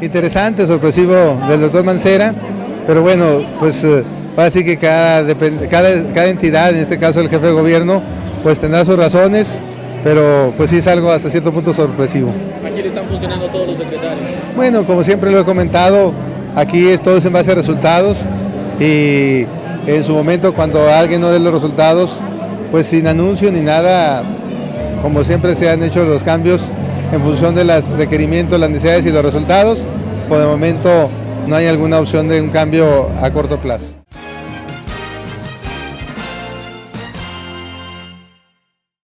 interesante, sorpresivo del doctor Mancera, pero bueno, pues eh, va a decir que cada, cada, cada entidad, en este caso el jefe de gobierno, pues tendrá sus razones, pero pues sí es algo hasta cierto punto sorpresivo. Aquí le están funcionando todos los secretarios. Bueno, como siempre lo he comentado, aquí es todo en base a resultados y en su momento cuando alguien no dé los resultados, pues sin anuncio ni nada, como siempre se han hecho los cambios en función de los requerimientos, las necesidades y los resultados, por el momento no hay alguna opción de un cambio a corto plazo.